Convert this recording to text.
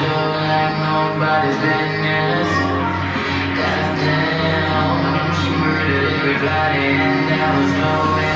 Do like nobody's business. Goddamn, she murdered everybody and that was no witness.